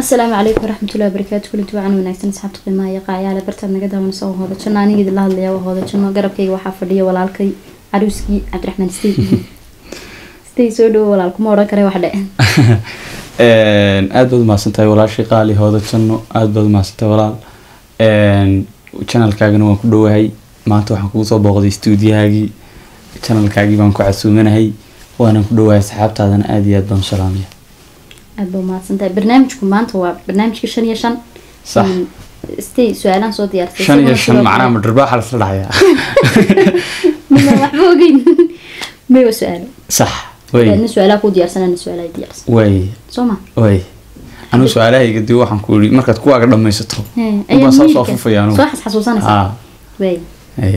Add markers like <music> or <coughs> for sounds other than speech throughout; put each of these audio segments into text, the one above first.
asalaamu calaykum waraxmatullahi wabarakaatu kulanti wacan wanaagsan asxaabta qiimaha iyo qaayaale bartaad naga daawanaysa oo hooda janno aniga idinla hadlaya waa hooda janno garabkayga waxaa fadhiya walaalkay caruuskii cabdiraxmaan. Stay. <laughs> Stay soo dhawo walaal kuma odhan kare wax dhe <laughs> aad baad umahadsantahay walaashii qaali hooda janno aad baad umahadsantahay walaal. Janalkaagana waan ku dhowahay. Maanta waxaan kugu soo booqday stuudiyahaagii janalkaagii baan ku casuumanahay. Waanan ku dhowahay asxaabtaadana aad iyo aad baan u salaamaya aad baa umahadsantahay barnaamijku maanta waa barnaamijka shan iyo shan stay su'aalaan soo diyaarsay shan iyo shan macnaha madarbaaxa lasla dhacayaa Mila waxba ogeyn may waa su'aalo sax ina su'aalaha ku diyaarsan ana su'aalaha diyaarsan way soo ma way anigu su'aalahayga dib waxaan ku yidhi markaad kuwaaga dhammaysato ayaa saa soo afufaya anugu soo xasuusanaysa haa way hay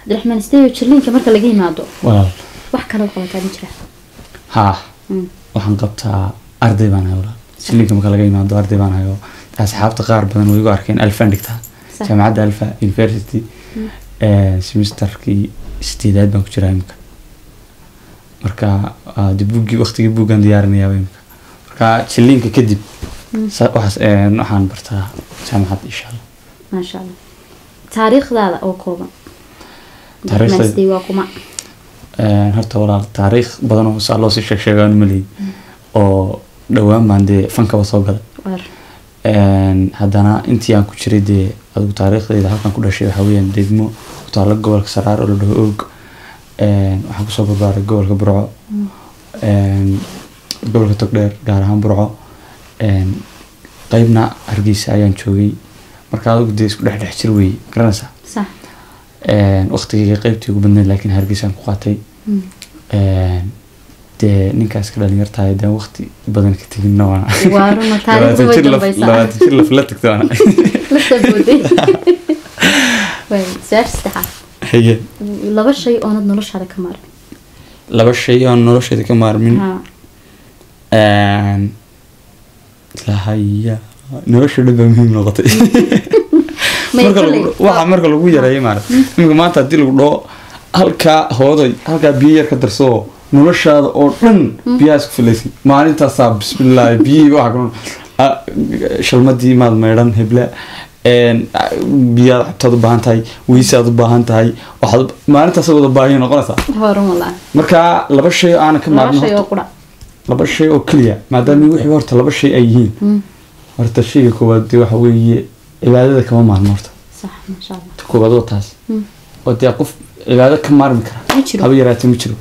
cabdiraxmaan stay jirliinka marka laga yimaado walaal wax kale qabataa ma jira haa waxaan qabtaa arday baan hayo walaal shilinka marka laga yimaado arday baan hayo asxaabta qaar badan way igu arkeen alfan dhigtaa jaamacadda alfa university semesterkii sideedaad baan ku jiraa imika marka dib buggii waqtigii buggaan diyaarinayaaba imika marka shilinka kadib waxaas waxaan bartaa jaamacadda insha allah maasha allah taariikhdaada oo kooban Taariikhda- waa kuma horta walaal taariikh badan oo saa loo sii sheeg sheegaan oo dhowaan baan dee fankaba soo galay. Haddana intii aan ku jiray dee adigu taariikhdayda halkan ku dhashay waxaa weeyaan degmo ku taalo gobolka saraar oo la dhaho oog. Waxaan ku soo barbaaray gobolka burco. Gobolka togdheer gaar ahaan burco. Qeybna hargeysa ayaan joogay. Marka adigu dee isku dhex dhex jir sax Een, waqtigayga qeybtii ugu badneyd laakiin hargeysaan ku qaatay. Mm. Dee ninkaas ka dhalinyartahay dee waqti badan ka taariikhda way labaatan jir laf- la tagto <laughs> <laughs> haye laba shay oonad noloshaada ka maarin laba shay oon nolosheeda ka maarmin. Lahaya nolosha dhan baa muhiim noqotay. <laughs> May marka lagu- maarata imika maanta haddii lagu dhaho halkaa hooday halkaa biyo yar ka darso noloshaada oo dhan biyaha isku filaysin maalintaasaa bismillaahi biyihii kaloo ah, shalmadii maad maydhan hebla biyaad cabtaad u baahan tahay weysaad u baahan tahay waxaad maalintaas wada baahiyo noqonaysaa? Marka laba shay oo aanan ka laba maarmin oo laba shay oo keliya maadaama wixii horta laba shay ay yihiin. Mm. horta shayga koowaad dee waxa weeye cibaadada kama maarmo horta. Ta koowaad waa taas. Mm. oo dee qof cibaado ka maarmi kara. Haba yaraatee ma jiro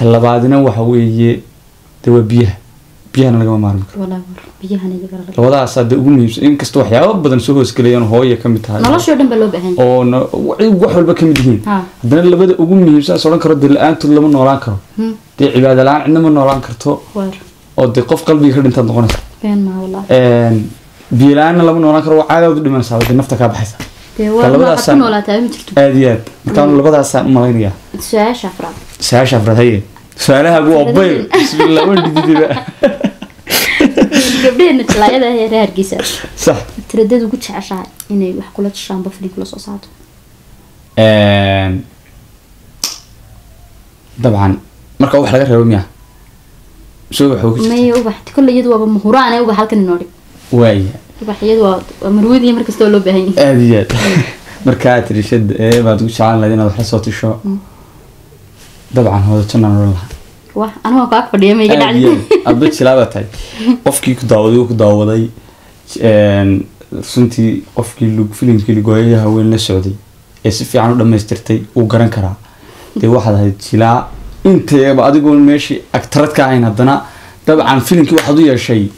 ta labaadina waxa weeye waa biyaha. Biyahana lagama maarmi karo. Labadaasaa dee ugu muhiimsan inkastoo waxyaaba badan soo hoosgelayaan hooya ka mid tahay. Oo wax walba ka mid yihiin. Ha. Haddana labada ugu muhiimsan is odhan karo dee la'aantood lama noolaan karo. Hmm. dee cibaado la'aan cidna ma noolaan karto. Oo dee qof qalbiga ka dhintaad noqonaysa. Biyo la'aanna lama noolaan karo waa caadaad u dhimanaysaa dee nafta kaa baxaysa. Aad iyo aad. Markaan labadaasaan u malaynayaa hargeysa sax ugu jeceshahay inay wax kula tashaan bafli kula soo saarto dabcan marka wax laga reebo miya soo maya ubax kolle iyadu waaba mahuraan ee ubax halkan inoo dhig waaya ubax iyadu waa waa marwadiya markasta oo loo baahan yahay aad iyo aad markaa tirishada ee baad ugu jeclaan lahayd inaad wax la soo tisho dabcan aad adba jilaaba tahay <laughs> qofkii ku daawaday ku daawaday runtii qofkii filimkii lugooyaha la socday. Ee si fiican u dhammaystirtay wuu garan karaa. Dee waxaad ahayd jilaa inteeba adigoon meeshii agtarad ka ahayn haddana dabcan filimkii waxaad u yeeshay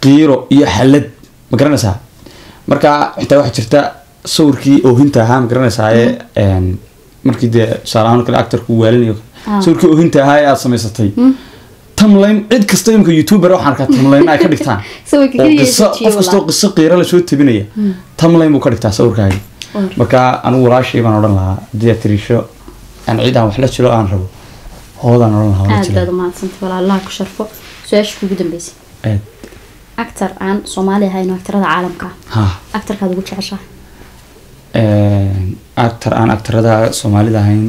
qiiro iyo xalad ma garanaysaa? Marka xitaa waxaa jirta sawirkii oohinta ahaa ma garanaysaa ee een, markii dee tusaale ahaan oo kale actorku waalinayo. Sawirkii oohinta ahaa ee aad samaysatay. Tamlayn cid kasta imika youtuber waxaan arkaa tamlayn ay ka <laughs> dhigtaan. Qof kastoo qiso qiiro la soo tabinaya tamlayn buu ka dhigtaa sawirkaaga marka anigu walaashay baan odhan lahaa haddii aad tirisho aan cid aan wax la jiro aan rabo. Hoodaan odhan lahaa wala aad baad jiro umahadsantay walaa allah ku sharfo. Su'aasha kugu dambeysay. Aad. Actor aan soomaali ahayn oo actarada caalamka ah. Actarkaad ugu jeceshahay? Actor aan actarada soomaalida ahayn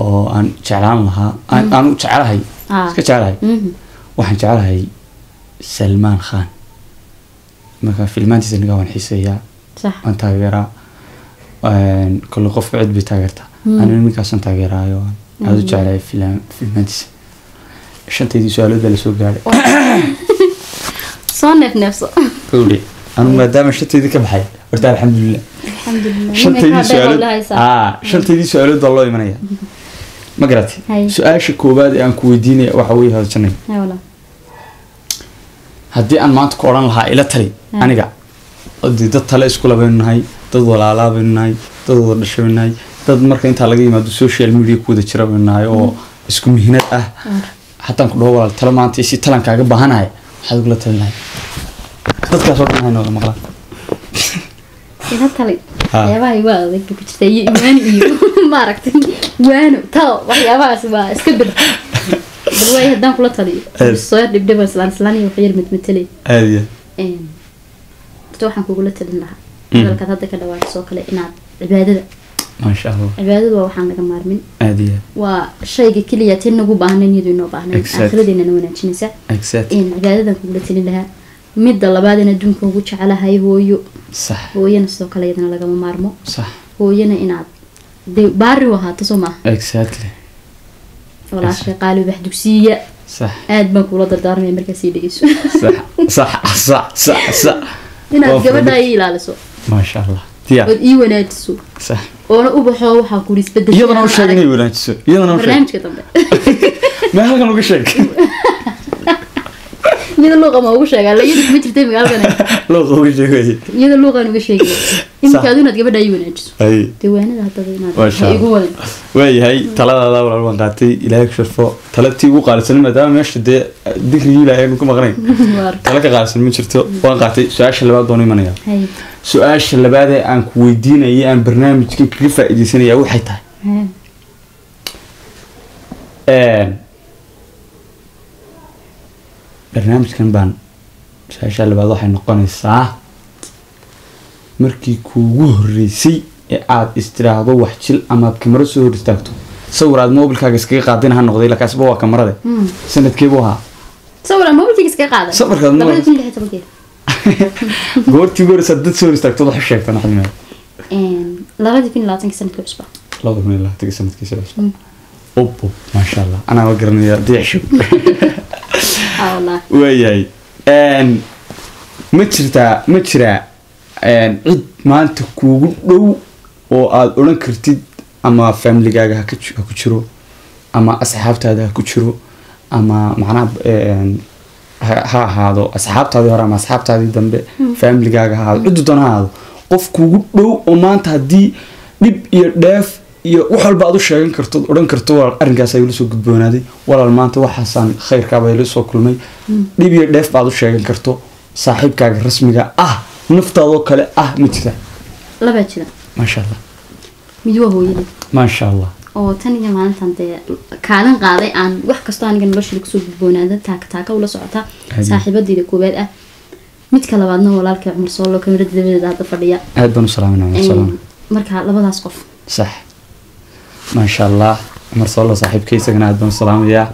oo aan jeclaan lahaa. Aan aan jecelahay Ah. iska jecelahay Mhm. waxaan jecelahay salmaan khan. Marka filmaantiisa ninkaa waan xiiseeyaa. Waan taageeraa. Kole qofka cid bay taageertaa. Mm. anina ninkaasaan taageeraayo. Waan aada u jeclahay filim- filmaantiisa. Shantaydii su'aalood baa la soo gaadhay <laughs> soo neef neefso. Gawdhe anu maadaama shantaydii ka baxay. Horta alxamdulilah shantaydii su'aalood shantaydii baa loo imanaya ma garatay Hay. su'aasha koowaad ee aan ku weydiinaya waxa weye hadajanay haddii aan maanta ku odhan lahaa ila tali aniga dee dad tale isku labaynu nahay dad walaalaa baynu nahay dad wada dhashay baynu nahay dad marka intaa laga yimaado social media ku wada jira baynu nahay oo isku mihnad ah haddaan ku dhaho walaal talo maanta si talan kaaga baahanahay waxaad ugula talin lahay dadkaas oo dhan hayna wada maqlaan. Ila tali Ah. waxyaabaha waa adag ku jirta iyo imaan iyo maaragtay waano talo waxyaabahaas waa iska bir bal waay haddaan kula taliyo soo dhibdhiba islaan islaan iyo waxyar midmatele aada iyo horta waxaan kugula talin lahaa hadalkaad hadda ka dhawaaqsoo kale inaad cibaadada maasha allah cibaadadu waa waxaan laga maarmin aada iyo waa shayga keliya tin nagu baahnayn iyadu inoo baahnayn Exact. aakhiradeennana wanaajinaysa cibaadadan kugula talin lahaa midda labaad in adduunka ugu jecelahay hooyo. Hooyana sidoo kale iyadana lagama maarmo. Hooyana inaad de baari u ahaato soo maaha exactly. Walaasha qaali wax dugsiya sax. Aad baan kuula dardaarmaya markaas ii dhegeyso. Inaad Waa gabadha fudud. ii ilaaliso. Maasha allah. Ood ii wanaajiso oona u baxo waxaa kuli isbeddel iyadana u sheeg inay wanaajiso iyadana barnaamijka dambe. <laughs> Meel halkan uga sheeg <laughs> iyada luuqa ma ugu sheegaa? La iyada kuma jirtay magaalkan looqa <laughs> uga sheeg wey iyada luuqaan uga sheegay. Iminka adu inaad gabadha ii wanaajiso. Ay. Diiwaanada haddaba inaad igu wadan. Waayahay taladaada walaal waan qaatay ilaahay ku sharfo tala tii ugu qaalisan maadaama meesha dee digrigii ilaahay aanu ku maqnayn <laughs> tala ka qaalisan ma jirto. Waan qaatay. Su'aasha labaad doona imanaya su'aasha labaad ee aan ku weydiinaya aan barnaamijkan kaga faa'iidaysanaya waxay tahay barnaamijkan baan su'aasha labaad waxay noqonaysaa markii kuugu horreysay ee aad istiraahdo wax jil amaad kamaro soo hor istaagto. Sawir aad mobilkaaga iskaga qaadina ha noqday lakaasba waa kamarade Hmm. sanadkeebu ahaa. <laughs> Goortii ugu horreysa dad soo hor istaagto wax u sheegta cusba. Labada kun iyo labaatanka sanadkiisa cusub obo maasha allah. Anaa ma garanaya wallah <laughs> waayahay ma jirtaa ma jiraa cid maanta kuugu dhow oo aada odhan kartid ama familigaaga ha ku jiro ama asxaabtaada ha ku jiro ama macnaha ha ha ahaado asxaabtaadii hore ama asxaabtaadii dambe familigaaga ha ahaado ciddu ha ahaado qof kuugu dhow oo maanta haddii dhib iyo dheef iyo wax walba aad u sheegan karto odhan karto arrinkaas ayuu la soo gudboonaaday. Walaal maanta waxaasaan khayrkaaba la soo kulmay. Dhib iyo dheef baad u sheegan karto. Saaxiibkaaga rasmiga ah naftaadoo kale ah ma jira. Labaa jira. Maasha allah mid waa hooyadii. Maasha allah oo tan iyo maalintan dee kaalin qaaday aan wax kastoo aniga noloshayda ku soo gudboonaada taaka taaka ula socota. Hadi. saaxiibadeyda koowaad ah. Midka labaadna walaalkay cumar soolo kamirada dabadeeda hadda fadhiya. Aad baan u salaaminaa Een, salaam. Marka labadaas qof. Sax maasha allah saaxiibka isagana aad baan salaamayaa.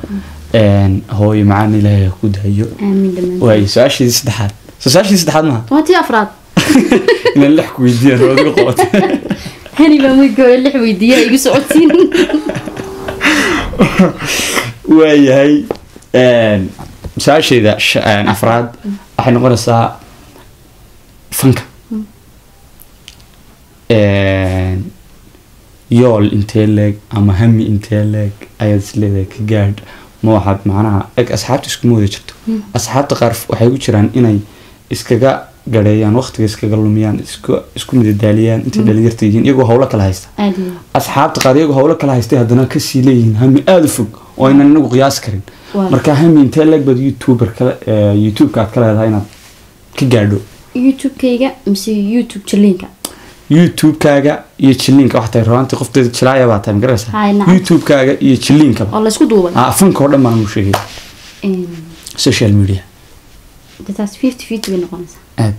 Hooyo macaan ilaahay ha ku waay su'aashiidii saddexaad. Soo su'aashiidii saddexaad maaha? Waa tii afraad. <laughs> Inaan lix ku weydiiyaan oo adiga qabatay <laughs> hani baan weygooya lix weydiiya igu socotiin <laughs> waayahay een, afraad. Waxay noqonaysaa fanka yool intee leeg ama hami intee leeg ayaad isleedahay ka gaadh. Ma waxaad macnaha eg asxaabta iskuma wada jirto. Asxaabta qaar waxay ku jiraan inay iskaga gareeyaan waqtiga iskaga lumiyaan isku midadaaliyaan intay dhalinyarta yihiin iyagoo howlo kala haysta. Asxaabta qaar iyagoo howlo kala haystay haddana ka sii leeyihiin hami aada u fog. Oo aynan inagu qiyaasi karin. Marka hami intee leeg baad youtuber kale youtubeka aad ka leedahay inaad ka gaadho. Youtube-kayga mise youtube jaliinka youtubekaaga iyo jiliinka waxaa tahay. Rabaantii qofteeda jilaaya baa tahay Hay, magaraysaa nacam. youtubekaaga iyo jiliinkaba oo laysku duubay. Ah fanka oo dhan baan u sheegay. Social media. dee taas fifty fifty bay noqonaysaa. Aad.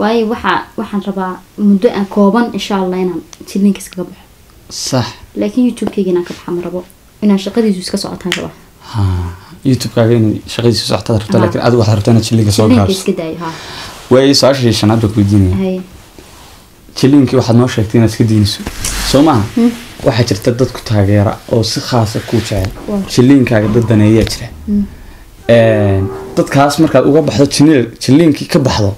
Waayo waxaa waxaan rabaa muddo aan kooban insha allah inaan jiliinka iskaga baxo. Sax. Laakiin youtube-kayga inaan ka baxa ma rabo. Inaan shaqadiisu iska socotaan rabaa ha youtubekaaga inay shaqadiisa socotaad rabto laakiin adigu waxaad rabtaa inaad jiliinka soo ha. Waayo su'aasha shanaad baa kuweydiinaya haye jiliinkii waxaad noo sheegtay inaad iska diiniso soo maaha waxaa jirta dad ku taageera oo si khaasa kuu jecel. Jiliinkaaga dad daneeyaa jira. Een, dadkaas markaad uga baxdo jiliinkii ka baxdo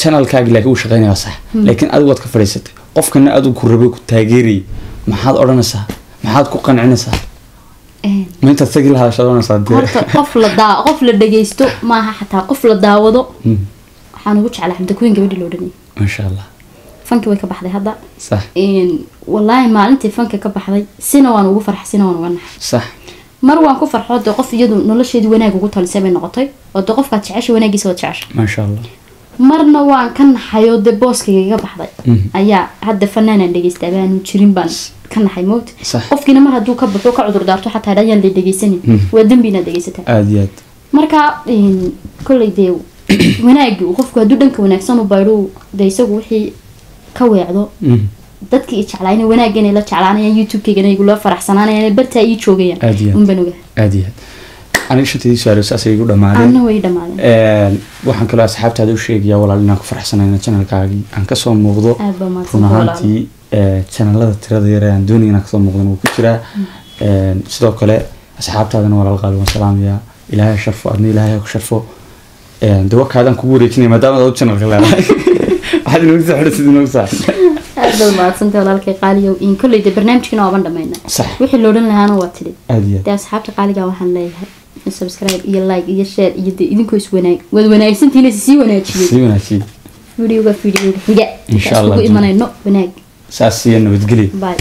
channelkaagi laakiin uu shaqeynaya sax laakiin adigu waad ka fadhiisatay. Qofkana adigu ku rabay ku taageerayay. Maxaad odhanaysaa? Maxaad ku qancinaysaa? Ma intaad odhanaysaa horta qof la daa qof la dhageysto maaha xataa qof la daawado. Waxaan ugu jeclaa xamdakuweyn gabadhii loo dhanayay masha allah fanki way ka baxday hadda. Sax wallaahi maalintii fanka ka baxday sina waan ugu farx sina waan uga naxay. Sax mar waan ku farxoo dee qof iyadu nolosheedii wanaag ugu talisay bay noqotay oo dee qofkaad jecesha wanaagiisa waad jecesha masha allah marna waan ka naxay oo dee booskayga iga baxday. Mhm. ayaa hadda fanaanaan dhegeystaa baanu jirin baan ka naxay Sax. qofkiina mar hadduu ka baxo ka cudur daarto xataa dhayaan la dhegeysanin. Mhm. waa dembi inaad dhegeysataa. Aada iyo aad. Marka kolley dee <coughs> wanaagi qofku hadduu dhanka wanaagsan u baydho dee isagu wixii ka weecdo. Mm, dadkii i jeclaayna wanaagga inay la jeclaanayaan youtube-keygana igula faraxsanaanayaan bartaa ii joogayaan. Aad aad. unbaan oga aada iyo aad. Aniga shanteedii su'aalo saasay igu dhammaadeen anna way dhammaadeen Een, waxaan kaloo asxaabtaada u sheegayaa walaal inaan ku faraxsanayna channelkaagii aan ka soo muuqdo. Aad run ahaantii ee, channelada tirada yar ee aan doonaya inaan ka soo muuqdan wuu ku jiraa Een, sidoo kale asxaabtaadana walaal qaali waan salaamayaa ilaahay ha sharfo adna ilaahay ha ku sharfo de wakaadaan kugu wareejinaya maadaama aad channelka leedahay waxaad inoogu soo xidhay sidii inoogu saaxib aad baa mahadsantahay walaalkay qaaliyow in kolley dee barnaamijkina waaban dhamayna sax wixii loo dhan lahaana waa tidhi aada dee asxaabta qaaliga waxaan leeyahay subscribe iyo like iyo share iyo dee idinkoo is wanaag waad wanaagsantihiin sii wanaajiyey sii wanaajiyey videoga videoga xiga Insha Allah, imanayno wanaag saas iyo nabadgelyo bye